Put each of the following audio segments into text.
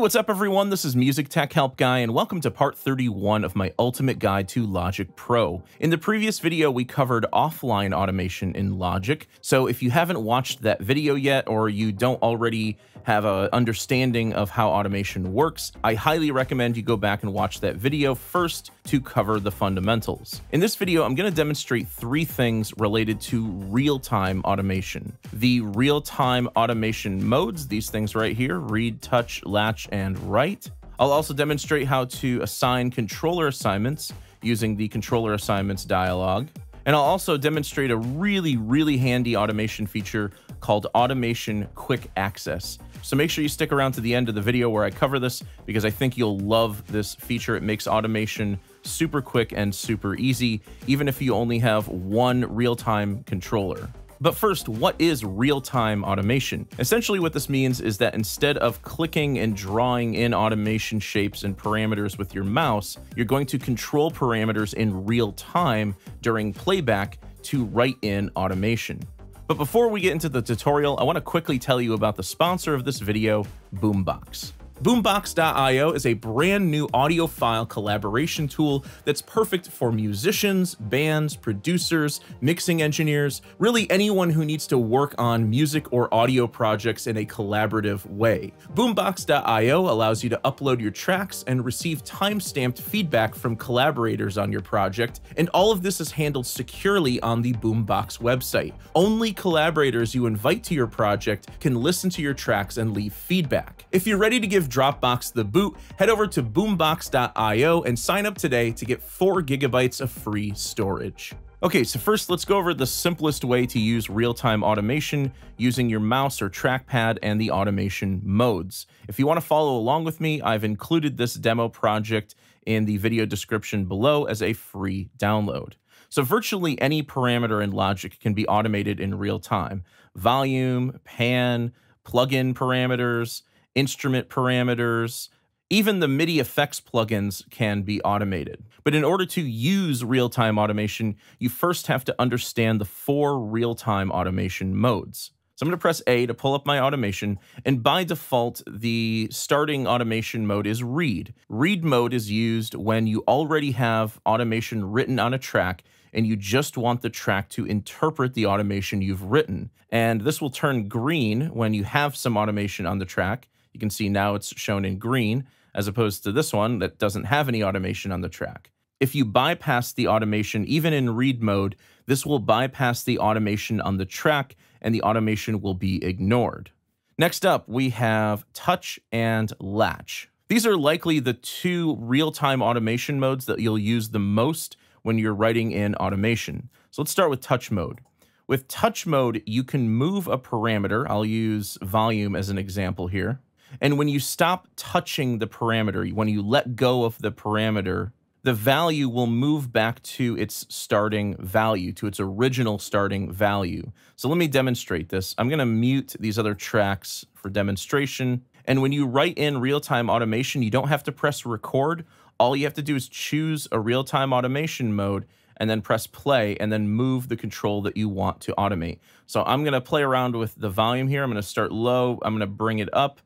what's up everyone? This is Music Tech Help Guy and welcome to part 31 of my ultimate guide to Logic Pro. In the previous video, we covered offline automation in Logic, so if you haven't watched that video yet or you don't already have an understanding of how automation works, I highly recommend you go back and watch that video first to cover the fundamentals. In this video, I'm going to demonstrate three things related to real-time automation. The real-time automation modes, these things right here, read, touch, latch, and write. I'll also demonstrate how to assign controller assignments using the controller assignments dialog. And I'll also demonstrate a really, really handy automation feature called Automation Quick Access. So make sure you stick around to the end of the video where I cover this because I think you'll love this feature. It makes automation super quick and super easy, even if you only have one real-time controller. But first, what is real-time automation? Essentially what this means is that instead of clicking and drawing in automation shapes and parameters with your mouse, you're going to control parameters in real time during playback to write in automation. But before we get into the tutorial, I want to quickly tell you about the sponsor of this video, Boombox. Boombox.io is a brand new audiophile collaboration tool that's perfect for musicians, bands, producers, mixing engineers, really anyone who needs to work on music or audio projects in a collaborative way. Boombox.io allows you to upload your tracks and receive time-stamped feedback from collaborators on your project, and all of this is handled securely on the Boombox website. Only collaborators you invite to your project can listen to your tracks and leave feedback. If you're ready to give Dropbox the boot, head over to boombox.io and sign up today to get 4 gigabytes of free storage. Okay, so first let's go over the simplest way to use real-time automation using your mouse or trackpad and the automation modes. If you want to follow along with me, I've included this demo project in the video description below as a free download. So virtually any parameter in Logic can be automated in real time. Volume, pan, plugin parameters, instrument parameters, even the MIDI effects plugins can be automated. But in order to use real-time automation, you first have to understand the four real-time automation modes. So I'm going to press A to pull up my automation, and by default, the starting automation mode is read. Read mode is used when you already have automation written on a track and you just want the track to interpret the automation you've written. And this will turn green when you have some automation on the track, you can see now it's shown in green as opposed to this one that doesn't have any automation on the track. If you bypass the automation, even in read mode, this will bypass the automation on the track and the automation will be ignored. Next up, we have touch and latch. These are likely the two real-time automation modes that you'll use the most when you're writing in automation. So let's start with touch mode. With touch mode, you can move a parameter. I'll use volume as an example here. And when you stop touching the parameter, when you let go of the parameter, the value will move back to its starting value, to its original starting value. So let me demonstrate this. I'm going to mute these other tracks for demonstration. And when you write in real-time automation, you don't have to press record. All you have to do is choose a real-time automation mode and then press play and then move the control that you want to automate. So I'm going to play around with the volume here. I'm going to start low. I'm going to bring it up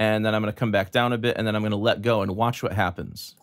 and then I'm going to come back down a bit, and then I'm going to let go and watch what happens.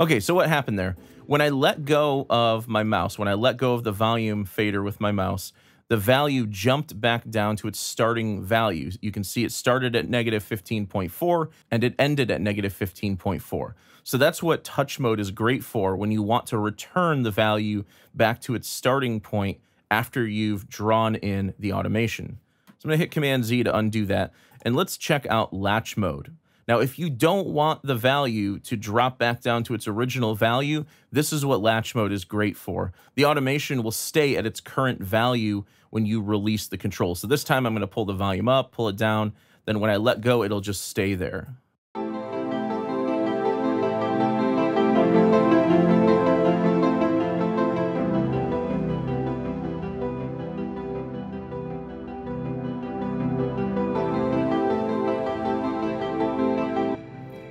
Okay, so what happened there? When I let go of my mouse, when I let go of the volume fader with my mouse, the value jumped back down to its starting value. You can see it started at negative 15.4 and it ended at negative 15.4. So that's what touch mode is great for when you want to return the value back to its starting point after you've drawn in the automation. So I'm to hit Command Z to undo that. And let's check out latch mode. Now, if you don't want the value to drop back down to its original value, this is what latch mode is great for. The automation will stay at its current value when you release the control. So this time I'm going to pull the volume up, pull it down. Then when I let go, it'll just stay there.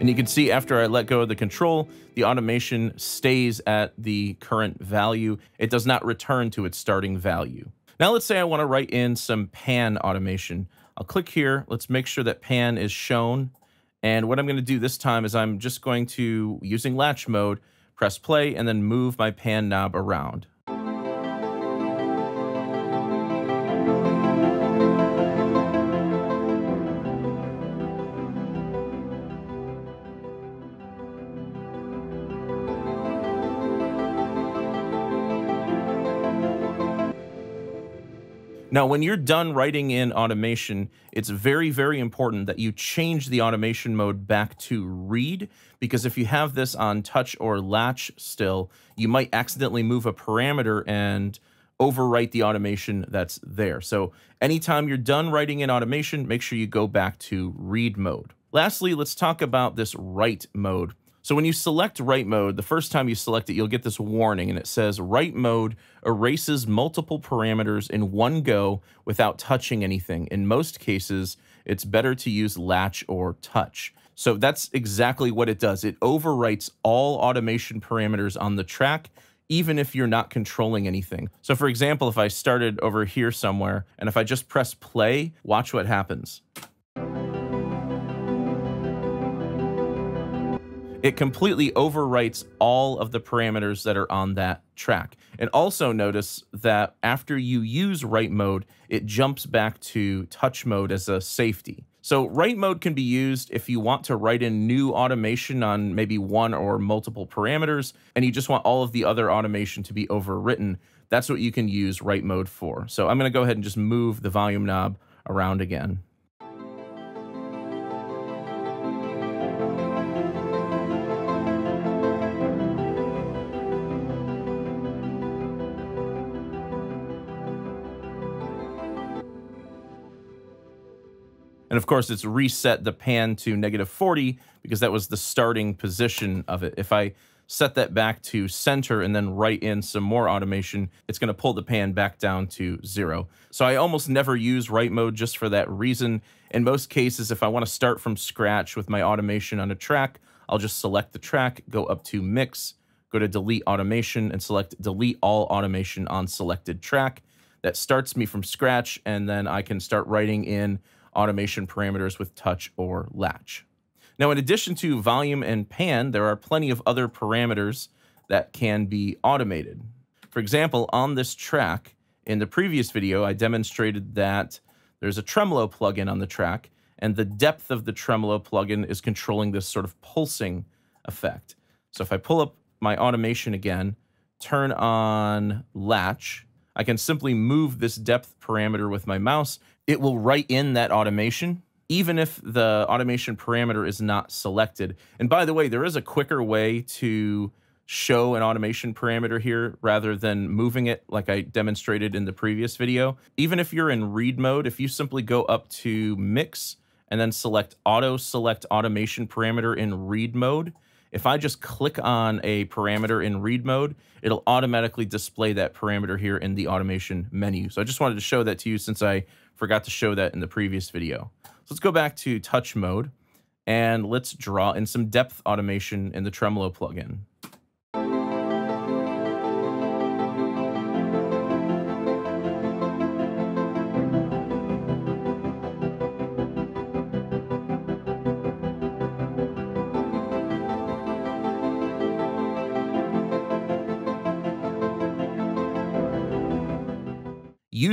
And you can see after I let go of the control, the automation stays at the current value. It does not return to its starting value. Now let's say I want to write in some pan automation. I'll click here. Let's make sure that pan is shown. And what I'm going to do this time is I'm just going to, using latch mode, press play and then move my pan knob around. Now, when you're done writing in automation, it's very, very important that you change the automation mode back to read, because if you have this on touch or latch still, you might accidentally move a parameter and overwrite the automation that's there. So anytime you're done writing in automation, make sure you go back to read mode. Lastly, let's talk about this write mode. So when you select write mode, the first time you select it, you'll get this warning and it says write mode erases multiple parameters in one go without touching anything. In most cases, it's better to use latch or touch. So that's exactly what it does. It overwrites all automation parameters on the track even if you're not controlling anything. So for example, if I started over here somewhere and if I just press play, watch what happens. It completely overwrites all of the parameters that are on that track. And also notice that after you use write mode, it jumps back to touch mode as a safety. So write mode can be used if you want to write in new automation on maybe one or multiple parameters, and you just want all of the other automation to be overwritten. That's what you can use write mode for. So I'm going to go ahead and just move the volume knob around again. And of course, it's reset the pan to negative 40 because that was the starting position of it. If I set that back to center and then write in some more automation, it's going to pull the pan back down to zero. So I almost never use write mode just for that reason. In most cases, if I want to start from scratch with my automation on a track, I'll just select the track, go up to mix, go to delete automation and select delete all automation on selected track. That starts me from scratch and then I can start writing in automation parameters with touch or latch. Now, in addition to volume and pan, there are plenty of other parameters that can be automated. For example, on this track, in the previous video, I demonstrated that there's a tremolo plugin on the track, and the depth of the tremolo plugin is controlling this sort of pulsing effect. So if I pull up my automation again, turn on latch, I can simply move this depth parameter with my mouse it will write in that automation even if the automation parameter is not selected. And by the way, there is a quicker way to show an automation parameter here rather than moving it like I demonstrated in the previous video. Even if you're in read mode, if you simply go up to mix and then select auto select automation parameter in read mode, if I just click on a parameter in read mode, it'll automatically display that parameter here in the automation menu. So I just wanted to show that to you since I forgot to show that in the previous video. So let's go back to touch mode and let's draw in some depth automation in the Tremolo plugin.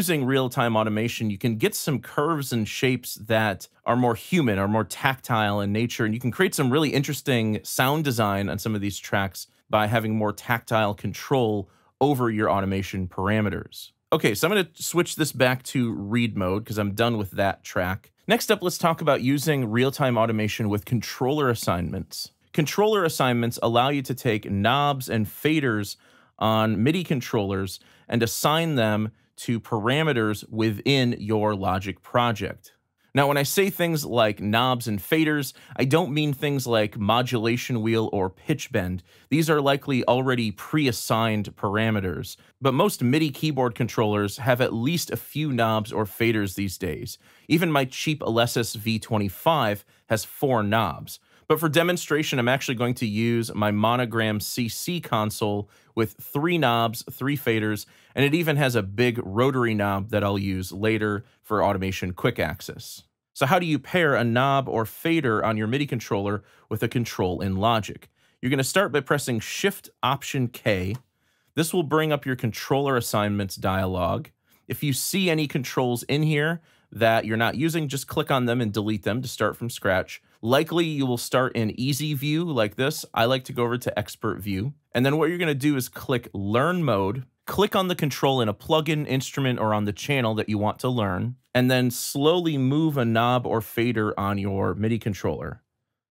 Using real-time automation, you can get some curves and shapes that are more human, are more tactile in nature, and you can create some really interesting sound design on some of these tracks by having more tactile control over your automation parameters. Okay, so I'm going to switch this back to read mode because I'm done with that track. Next up, let's talk about using real-time automation with controller assignments. Controller assignments allow you to take knobs and faders on MIDI controllers and assign them to parameters within your Logic project. Now, when I say things like knobs and faders, I don't mean things like modulation wheel or pitch bend. These are likely already pre-assigned parameters, but most MIDI keyboard controllers have at least a few knobs or faders these days. Even my cheap Alesis V25 has four knobs. But for demonstration, I'm actually going to use my Monogram CC console with three knobs, three faders, and it even has a big rotary knob that I'll use later for automation quick access. So how do you pair a knob or fader on your MIDI controller with a control in Logic? You're going to start by pressing Shift Option K. This will bring up your controller assignments dialog. If you see any controls in here that you're not using, just click on them and delete them to start from scratch. Likely you will start in easy view like this. I like to go over to expert view. And then what you're gonna do is click learn mode, click on the control in a plugin, instrument, or on the channel that you want to learn, and then slowly move a knob or fader on your MIDI controller.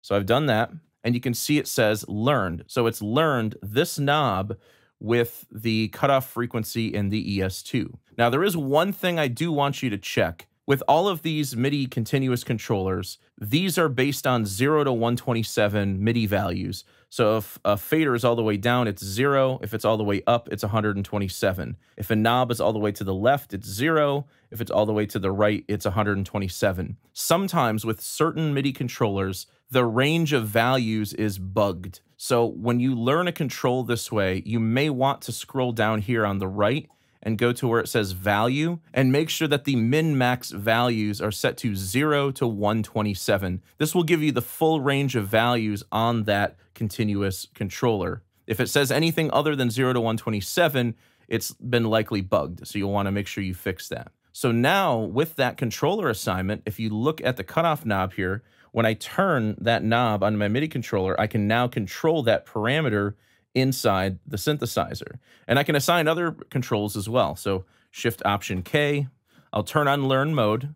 So I've done that, and you can see it says learned. So it's learned this knob with the cutoff frequency in the ES2. Now, there is one thing I do want you to check. With all of these MIDI continuous controllers, these are based on 0 to 127 MIDI values. So if a fader is all the way down, it's 0. If it's all the way up, it's 127. If a knob is all the way to the left, it's 0. If it's all the way to the right, it's 127. Sometimes with certain MIDI controllers, the range of values is bugged. So when you learn a control this way, you may want to scroll down here on the right and go to where it says value and make sure that the min max values are set to 0 to 127. This will give you the full range of values on that continuous controller. If it says anything other than 0 to 127, it's been likely bugged. So you'll want to make sure you fix that. So now with that controller assignment, if you look at the cutoff knob here, when I turn that knob on my MIDI controller, I can now control that parameter inside the synthesizer. And I can assign other controls as well. So Shift Option K, I'll turn on Learn Mode.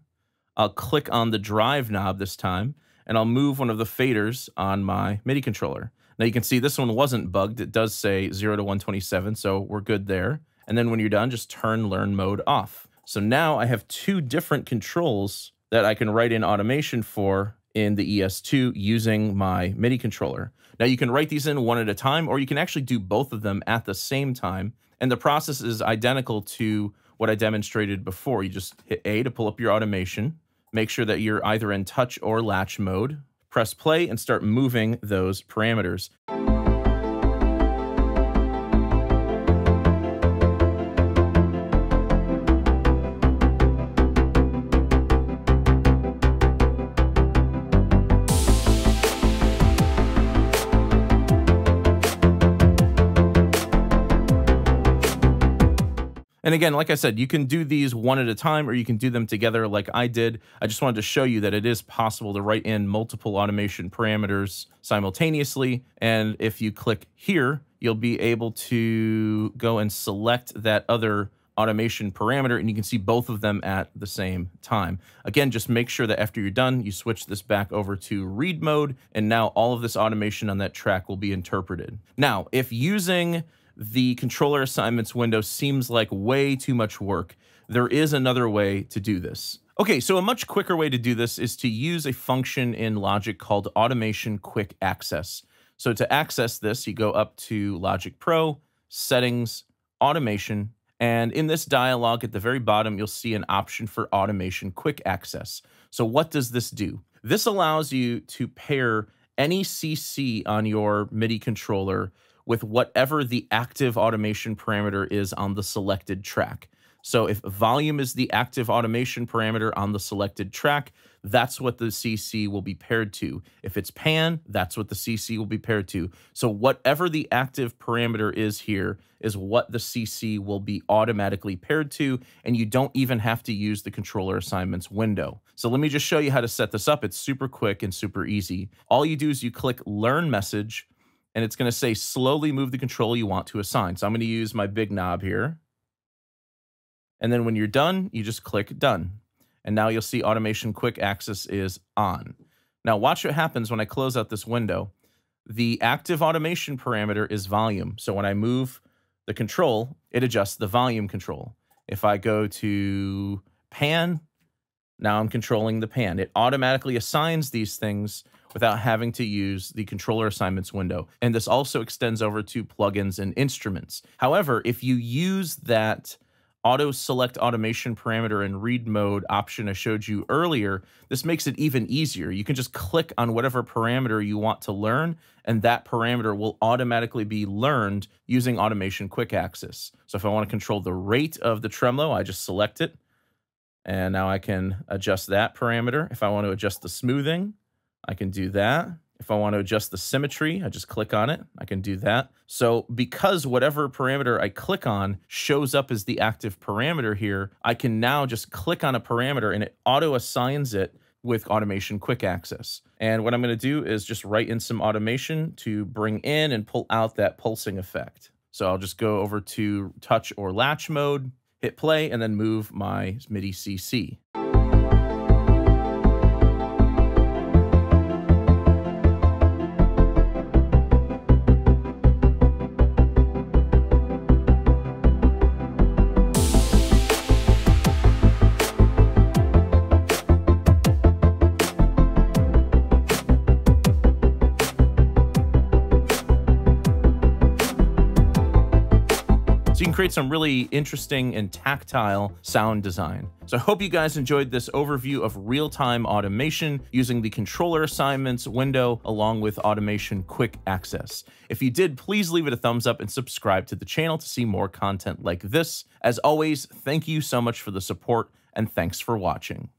I'll click on the drive knob this time, and I'll move one of the faders on my MIDI controller. Now you can see this one wasn't bugged. It does say 0 to 127, so we're good there. And then when you're done, just turn Learn Mode off. So now I have two different controls that I can write in automation for in the ES2 using my MIDI controller. Now you can write these in one at a time, or you can actually do both of them at the same time. And the process is identical to what I demonstrated before. You just hit A to pull up your automation, make sure that you're either in touch or latch mode, press play and start moving those parameters. And again, like I said, you can do these one at a time or you can do them together like I did. I just wanted to show you that it is possible to write in multiple automation parameters simultaneously. And if you click here, you'll be able to go and select that other automation parameter and you can see both of them at the same time. Again, just make sure that after you're done, you switch this back over to read mode and now all of this automation on that track will be interpreted. Now, if using the controller assignments window seems like way too much work. There is another way to do this. Okay, so a much quicker way to do this is to use a function in Logic called Automation Quick Access. So to access this, you go up to Logic Pro, Settings, Automation, and in this dialog at the very bottom, you'll see an option for Automation Quick Access. So what does this do? This allows you to pair any CC on your MIDI controller with whatever the active automation parameter is on the selected track. So if volume is the active automation parameter on the selected track, that's what the CC will be paired to. If it's pan, that's what the CC will be paired to. So whatever the active parameter is here is what the CC will be automatically paired to, and you don't even have to use the controller assignments window. So let me just show you how to set this up. It's super quick and super easy. All you do is you click learn message, and it's going to say slowly move the control you want to assign. So I'm going to use my big knob here. And then when you're done, you just click done. And now you'll see automation quick access is on. Now watch what happens when I close out this window. The active automation parameter is volume. So when I move the control, it adjusts the volume control. If I go to pan, now I'm controlling the pan. It automatically assigns these things without having to use the controller assignments window. And this also extends over to plugins and instruments. However, if you use that auto select automation parameter and read mode option I showed you earlier, this makes it even easier. You can just click on whatever parameter you want to learn, and that parameter will automatically be learned using automation quick access. So if I want to control the rate of the tremolo, I just select it. And now I can adjust that parameter. If I want to adjust the smoothing, I can do that. If I want to adjust the symmetry, I just click on it. I can do that. So because whatever parameter I click on shows up as the active parameter here, I can now just click on a parameter and it auto assigns it with automation quick access. And what I'm going to do is just write in some automation to bring in and pull out that pulsing effect. So I'll just go over to touch or latch mode, hit play, and then move my MIDI CC. Create some really interesting and tactile sound design. So I hope you guys enjoyed this overview of real-time automation using the controller assignments window along with automation quick access. If you did, please leave it a thumbs up and subscribe to the channel to see more content like this. As always, thank you so much for the support and thanks for watching.